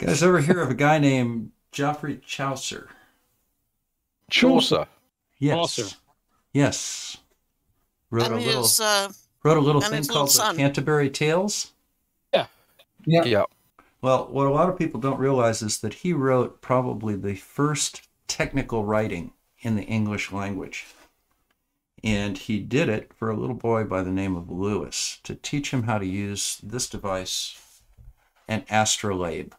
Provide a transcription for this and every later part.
Guys, ever hear of a guy named Geoffrey Chaucer? Chaucer. Yes. Chaucer. Yes. Wrote And a little his, uh, wrote a little thing his little called the. Canterbury Tales. Yeah. Yeah. Yeah. Well, what a lot of people don't realize is that he wrote probably the first technical writing in the English language. And he did it for a little boy by the name of Lewis to teach him how to use this device, an astrolabe.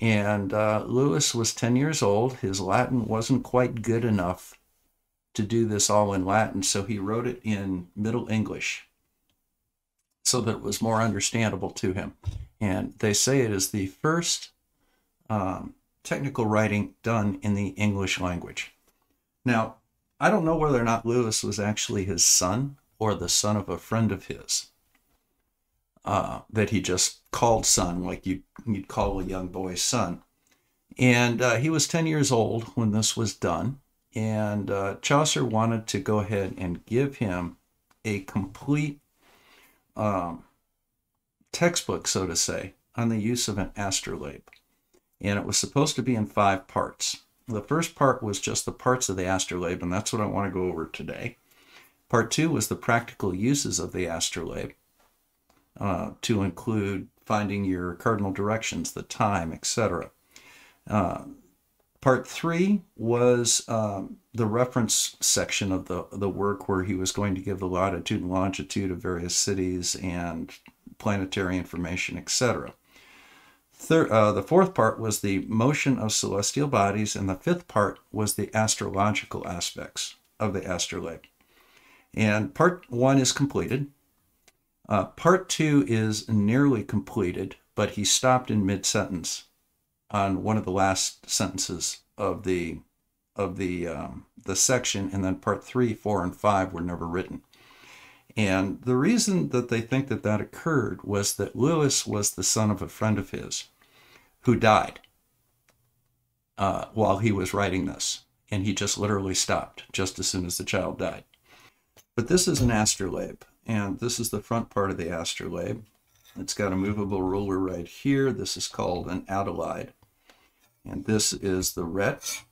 And uh, Lewis was 10 years old. His Latin wasn't quite good enough to do this all in Latin, so he wrote it in Middle English so that it was more understandable to him. And they say it is the first um, technical writing done in the English language. Now, I don't know whether or not Lewis was actually his son or the son of a friend of his uh, that he just called son, like you, you'd call a young boy's son. And uh, he was 10 years old when this was done. And uh, Chaucer wanted to go ahead and give him a complete um, textbook, so to say, on the use of an astrolabe. And it was supposed to be in five parts. The first part was just the parts of the astrolabe, and that's what I want to go over today. Part two was the practical uses of the astrolabe, uh, to include finding your cardinal directions, the time, etc. Uh, part three was um, the reference section of the, the work where he was going to give the latitude and longitude of various cities and planetary information, etc. Uh, the fourth part was the motion of celestial bodies, and the fifth part was the astrological aspects of the astrolabe. And part one is completed. Uh, part two is nearly completed, but he stopped in mid sentence on one of the last sentences of the of the um, the section, and then part three, four, and five were never written. And the reason that they think that that occurred was that Lewis was the son of a friend of his who died uh, while he was writing this. And he just literally stopped just as soon as the child died. But this is an astrolabe, and this is the front part of the astrolabe. It's got a movable ruler right here. This is called an Adelaide. And this is the rete.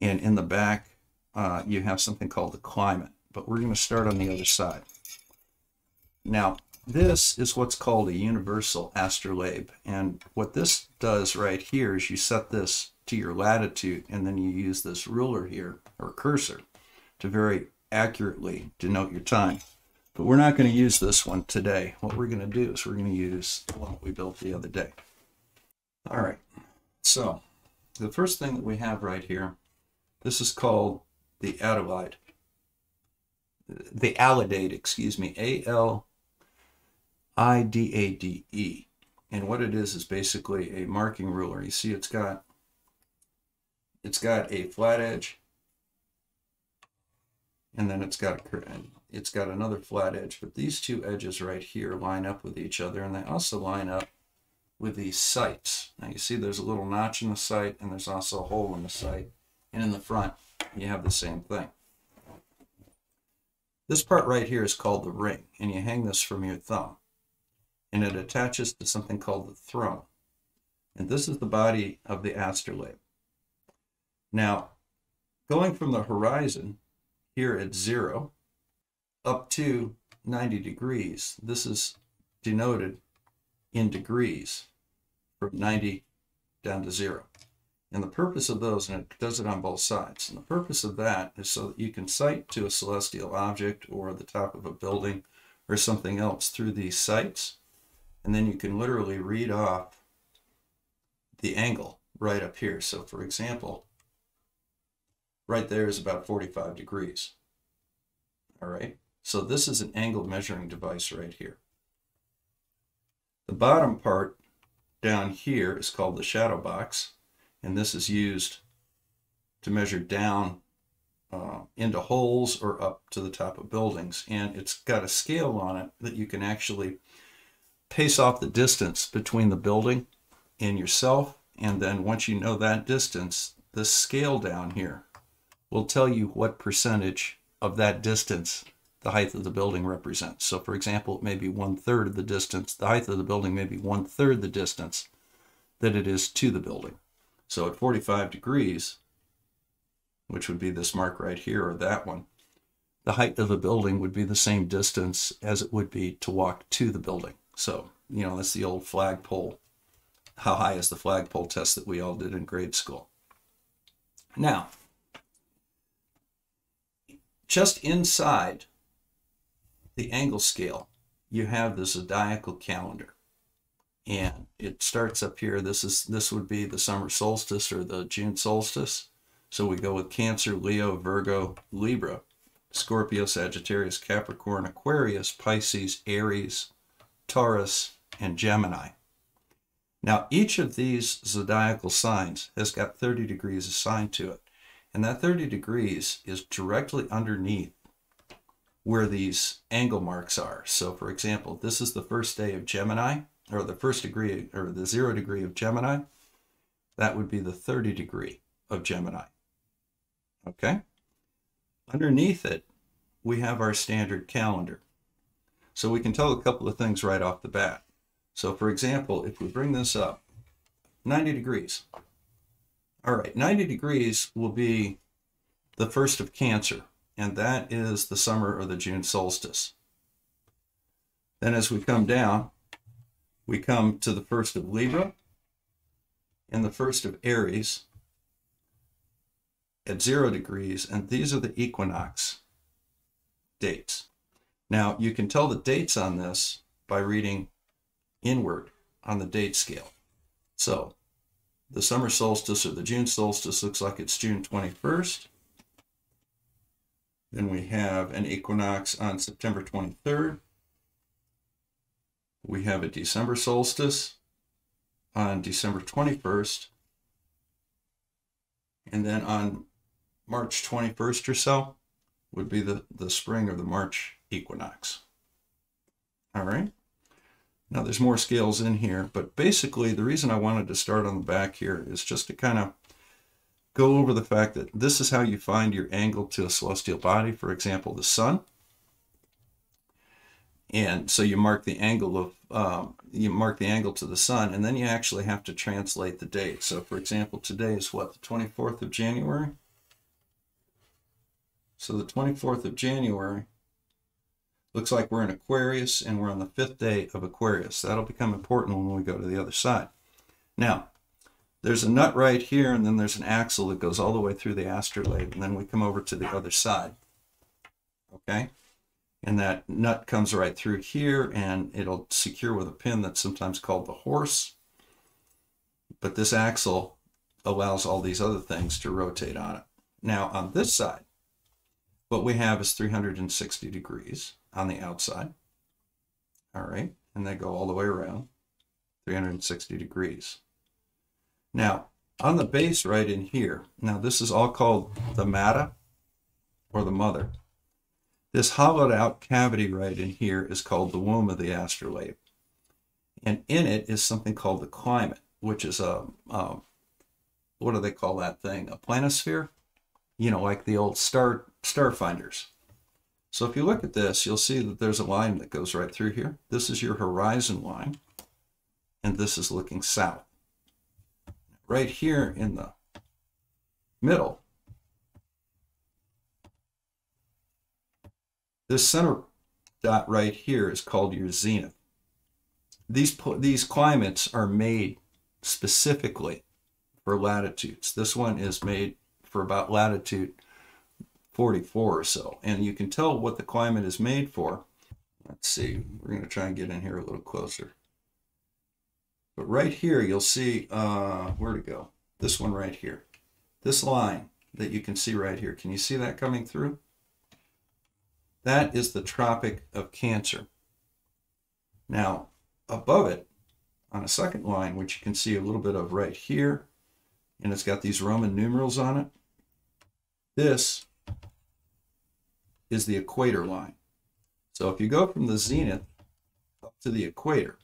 And in the back, uh, you have something called the climate. But we're going to start on the other side. Now, this is what's called a universal astrolabe. And what this does right here is you set this to your latitude and then you use this ruler here or cursor to very accurately denote your time. But we're not going to use this one today. What we're going to do is we're going to use the one we built the other day. All right. So the first thing that we have right here, this is called the Adelaide. The Alidade, excuse me, A L I D A D E. And what it is is basically a marking ruler. You see it's got it's got a flat edge and then it's got a it's got another flat edge, but these two edges right here line up with each other and they also line up with these sights. Now you see there's a little notch in the sight and there's also a hole in the sight. And in the front, you have the same thing. This part right here is called the ring, and you hang this from your thumb. And it attaches to something called the throne. And this is the body of the astrolabe. Now, going from the horizon here at zero up to 90 degrees, this is denoted in degrees from 90 down to zero. And the purpose of those, and it does it on both sides, and the purpose of that is so that you can sight to a celestial object or the top of a building or something else through these sights, and then you can literally read off the angle right up here. So for example, right there is about 45 degrees. All right, so this is an angle measuring device right here. The bottom part down here is called the shadow box, and this is used to measure down uh, into holes or up to the top of buildings. And it's got a scale on it that you can actually pace off the distance between the building and yourself. And then once you know that distance, the scale down here will tell you what percentage of that distance the height of the building represents. So for example, it may be one third of the distance. The height of the building may be one third the distance that it is to the building. So at 45 degrees, which would be this mark right here or that one, the height of the building would be the same distance as it would be to walk to the building. So, you know, that's the old flagpole. How high is the flagpole test that we all did in grade school? Now, just inside the angle scale, you have the zodiacal calendar. And it starts up here. This is this would be the summer solstice or the June solstice. So we go with Cancer, Leo, Virgo, Libra, Scorpio, Sagittarius, Capricorn, Aquarius, Pisces, Aries, Taurus, and Gemini. Now, each of these zodiacal signs has got 30 degrees assigned to it. And that 30 degrees is directly underneath where these angle marks are. So, for example, this is the first day of Gemini, or the first degree, or the zero degree of Gemini. That would be the 30 degree of Gemini. Okay? Underneath it, we have our standard calendar. So we can tell a couple of things right off the bat. So for example, if we bring this up, 90 degrees. All right, 90 degrees will be the first of Cancer, and that is the summer or the June solstice. Then as we come down, we come to the first of Libra and the first of Aries, at zero degrees, and these are the equinox dates. Now, you can tell the dates on this by reading inward on the date scale. So, the summer solstice or the June solstice looks like it's June 21st. Then we have an equinox on September 23rd. We have a December solstice on December 21st. And then on March 21st or so would be the, the spring or the March equinox. All right. Now there's more scales in here, but basically the reason I wanted to start on the back here is just to kind of go over the fact that this is how you find your angle to a celestial body, for example, the sun. And so you mark the angle of um, you mark the angle to the sun, and then you actually have to translate the date. So, for example, today is what the 24th of January. So the 24th of January looks like we're in Aquarius and we're on the fifth day of Aquarius. That'll become important when we go to the other side. Now, there's a nut right here and then there's an axle that goes all the way through the astrolabe and then we come over to the other side. Okay? And that nut comes right through here and it'll secure with a pin that's sometimes called the horse. But this axle allows all these other things to rotate on it. Now on this side, what we have is 360 degrees on the outside. All right, and they go all the way around 360 degrees. Now, on the base right in here, now this is all called the mater or the mother. This hollowed out cavity right in here is called the womb of the astrolabe. And in it is something called the climate, which is a, um, what do they call that thing? A planisphere? You know, like the old star star finders. So if you look at this, you'll see that there's a line that goes right through here. This is your horizon line, and this is looking south. Right here in the middle, this center dot right here is called your zenith. These, these climates are made specifically for latitudes. This one is made for about latitude 44 or so. And you can tell what the climate is made for. Let's see, we're going to try and get in here a little closer. But right here, you'll see, uh, where to go? This one right here. This line that you can see right here. Can you see that coming through? That is the Tropic of Cancer. Now, above it, on a second line, which you can see a little bit of right here, and it's got these Roman numerals on it, this is the equator line. So if you go from the zenith up to the equator,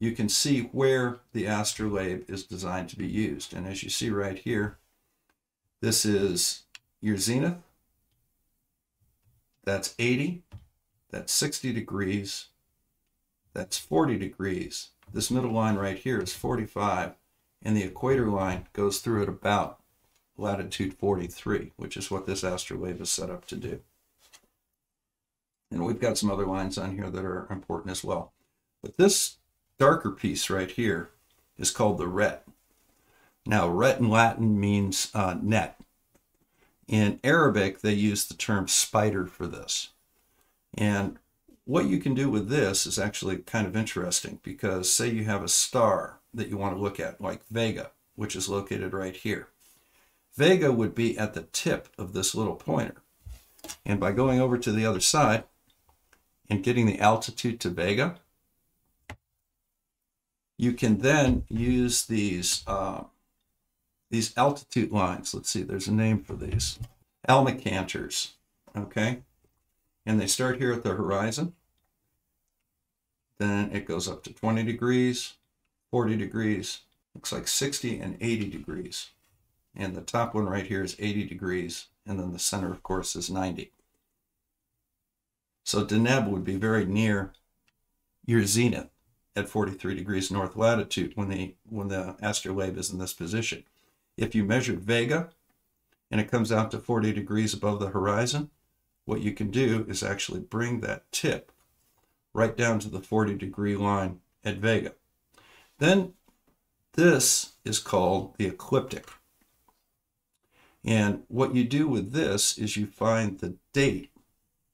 you can see where the astrolabe is designed to be used. And as you see right here, this is your zenith. That's 80. That's 60 degrees. that's 40 degrees. This middle line right here is 45, and the equator line goes through at about latitude 43, which is what this astrolabe is set up to do. And we've got some other lines on here that are important as well. But this darker piece right here is called the rete. Now, rete in Latin means uh, net. In Arabic, they use the term spider for this. And what you can do with this is actually kind of interesting because say you have a star that you want to look at, like Vega, which is located right here. Vega would be at the tip of this little pointer. And by going over to the other side and getting the altitude to Vega, you can then use these uh, these altitude lines. Let's see, there's a name for these. Almacantars, okay? And they start here at the horizon. Then it goes up to 20 degrees, 40 degrees, looks like 60 and 80 degrees. And the top one right here is 80 degrees. And then the center, of course, is 90. So Deneb would be very near your zenith at 43 degrees north latitude when the when the astrolabe is in this position. If you measure Vega and it comes out to 40 degrees above the horizon, what you can do is actually bring that tip right down to the 40 degree line at Vega. Then this is called the ecliptic. And what you do with this is you find the date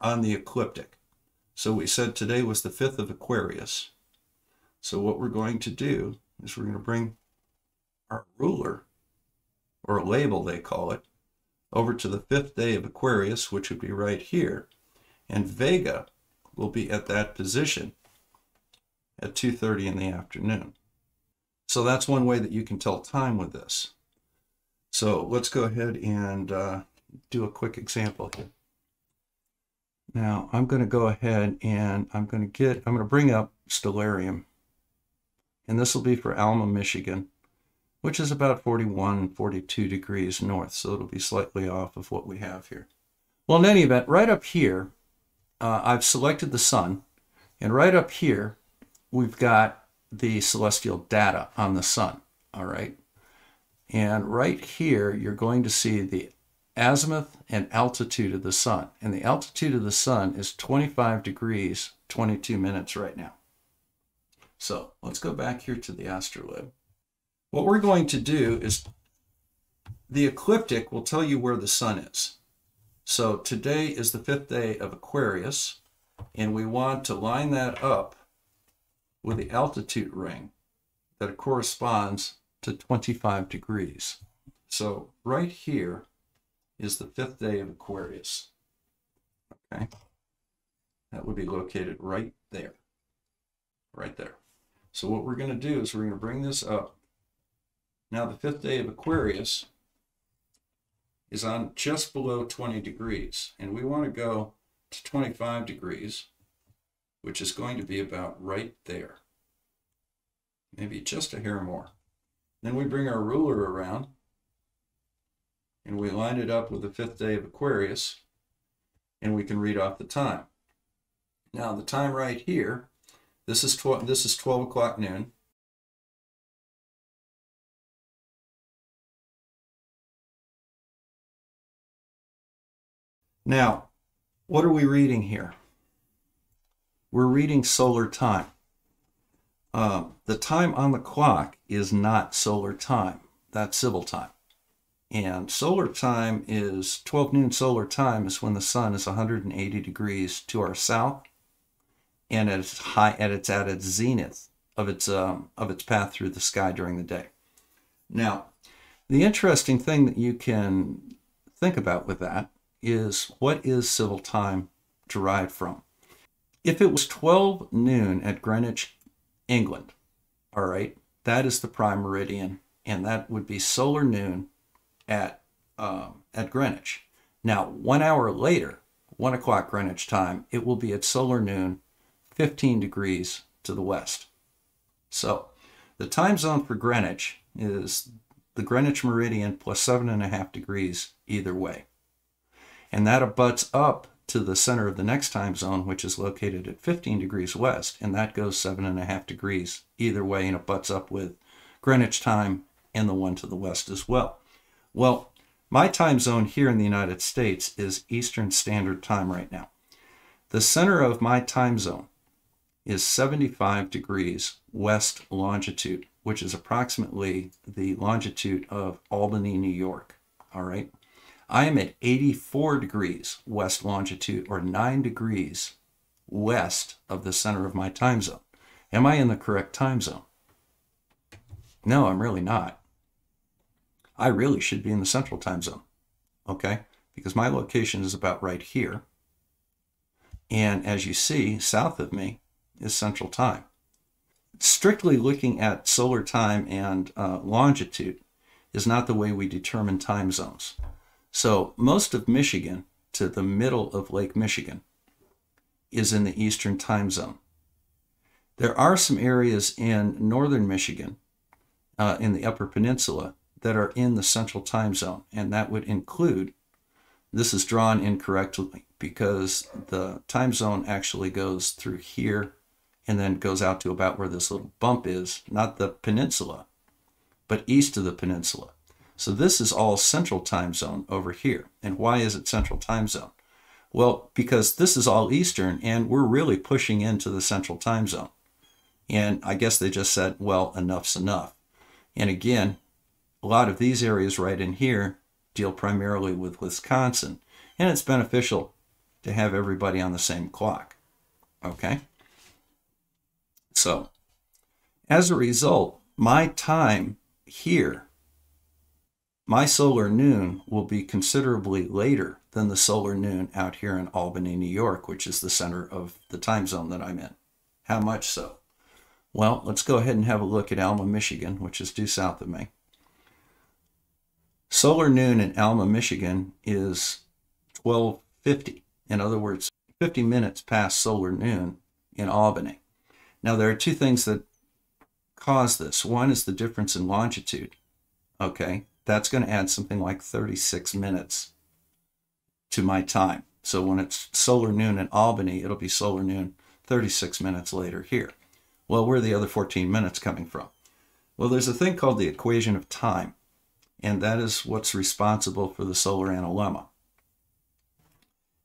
on the ecliptic. So we said today was the 5th of Aquarius. So what we're going to do is we're going to bring our ruler, or a label they call it, over to the fifth day of Aquarius, which would be right here. And Vega will be at that position at 2.30 in the afternoon. So that's one way that you can tell time with this. So let's go ahead and uh, do a quick example here. Now I'm going to go ahead and I'm going to get, I'm going to bring up Stellarium and this will be for Alma, Michigan, which is about 41, 42 degrees north, so it'll be slightly off of what we have here. Well, in any event, right up here, uh, I've selected the sun, and right up here, we've got the celestial data on the sun, all right? And right here, you're going to see the azimuth and altitude of the sun. And the altitude of the sun is 25 degrees, 22 minutes right now. So let's go back here to the astrolabe. What we're going to do is the ecliptic will tell you where the sun is. So today is the fifth day of Aquarius, and we want to line that up with the altitude ring that corresponds to 25 degrees. So right here is the fifth day of Aquarius. Okay. That would be located right there. Right there. So what we're going to do is we're going to bring this up. Now the fifth day of Aquarius is on just below 20 degrees. And we want to go to 25 degrees, which is going to be about right there. Maybe just a hair more. Then we bring our ruler around and we line it up with the fifth day of Aquarius and we can read off the time. Now the time right here this is 12, this is 12 o'clock noon. Now, what are we reading here? We're reading solar time. Uh, the time on the clock is not solar time. That's civil time. And solar time is 12 noon solar time is when the sun is 180 degrees to our south and at its high at its at its zenith of its um, of its path through the sky during the day. Now, the interesting thing that you can think about with that is what is civil time derived from? If it was 12 noon at Greenwich, England, all right, that is the prime meridian, and that would be solar noon at um, at Greenwich. Now, one hour later, one o'clock Greenwich time, it will be at solar noon 15 degrees to the west. So the time zone for Greenwich is the Greenwich meridian plus seven and a half degrees either way. And that abuts up to the center of the next time zone, which is located at 15 degrees west, and that goes seven and a half degrees either way, and it butts up with Greenwich time and the one to the west as well. Well, my time zone here in the United States is Eastern Standard Time right now. The center of my time zone is 75 degrees west longitude, which is approximately the longitude of Albany, New York. All right. I am at 84 degrees west longitude or 9 degrees west of the center of my time zone. Am I in the correct time zone? No, I'm really not. I really should be in the central time zone. Okay? Because my location is about right here. And as you see, south of me is central time. Strictly looking at solar time and uh, longitude is not the way we determine time zones. So most of Michigan to the middle of Lake Michigan is in the eastern time zone. There are some areas in northern Michigan, uh, in the Upper Peninsula, that are in the central time zone, and that would include. This is drawn incorrectly because the time zone actually goes through here and then goes out to about where this little bump is, not the peninsula, but east of the peninsula. So this is all central time zone over here. And why is it central time zone? Well, because this is all eastern and we're really pushing into the central time zone. And I guess they just said, well, enough's enough. And again, a lot of these areas right in here deal primarily with Wisconsin. And it's beneficial to have everybody on the same clock. Okay? So, as a result, my time here, my solar noon will be considerably later than the solar noon out here in Albany, New York, which is the center of the time zone that I'm in. How much so? Well, let's go ahead and have a look at Alma, Michigan, which is due south of me. Solar noon in Alma, Michigan is 1250. In other words, 50 minutes past solar noon in Albany. Now, there are two things that cause this. One is the difference in longitude. Okay, that's going to add something like 36 minutes to my time. So when it's solar noon in Albany, it'll be solar noon 36 minutes later here. Well, where are the other 14 minutes coming from? Well, there's a thing called the equation of time, and that is what's responsible for the solar analemma.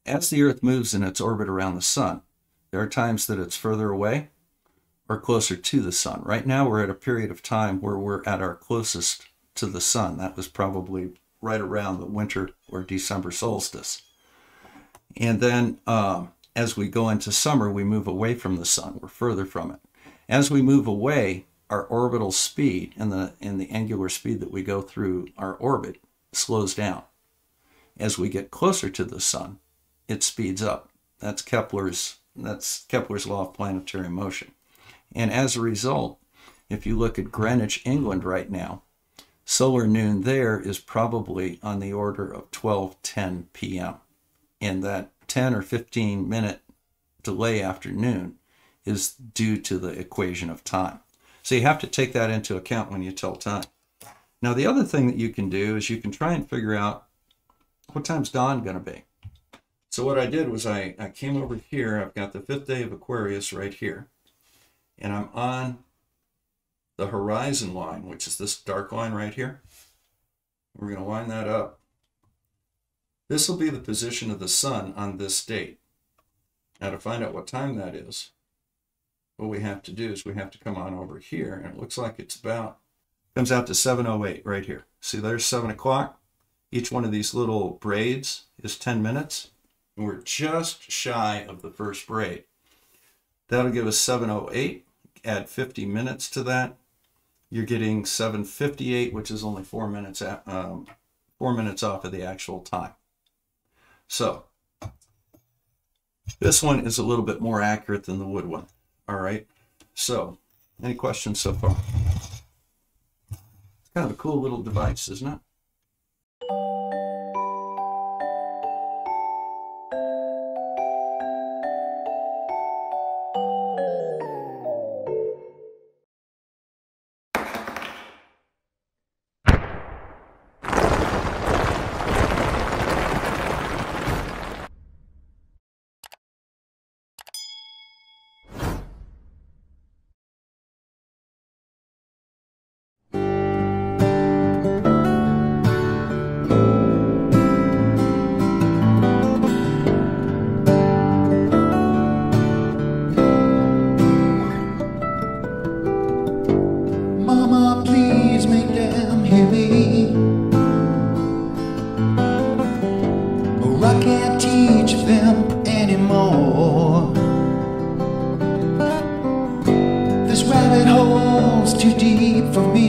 As the Earth moves in its orbit around the Sun, there are times that it's further away or closer to the Sun. Right now, we're at a period of time where we're at our closest to the Sun. That was probably right around the winter or December solstice. And then um, as we go into summer, we move away from the Sun. We're further from it. As we move away, our orbital speed and the, and the angular speed that we go through our orbit slows down. As we get closer to the Sun, it speeds up. That's Kepler's that's Kepler's law of planetary motion. And as a result, if you look at Greenwich, England right now, solar noon there is probably on the order of 12:10 p.m. And that 10 or 15 minute delay after noon is due to the equation of time. So you have to take that into account when you tell time. Now the other thing that you can do is you can try and figure out what time's dawn going to be. So what I did was I, I came over here. I've got the fifth day of Aquarius right here. And I'm on the horizon line, which is this dark line right here. We're going to line that up. This will be the position of the sun on this date. Now to find out what time that is, what we have to do is we have to come on over here, and it looks like it's about, comes out to 7.08 right here. See, there's 7 o'clock. Each one of these little braids is 10 minutes. And we're just shy of the first braid. That'll give us 708. Add 50 minutes to that. You're getting 758, which is only four minutes at, um, four minutes off of the actual time. So this one is a little bit more accurate than the wood one. All right. So any questions so far? It's kind of a cool little device, isn't it? I can't teach them anymore. This rabbit hole's too deep for me.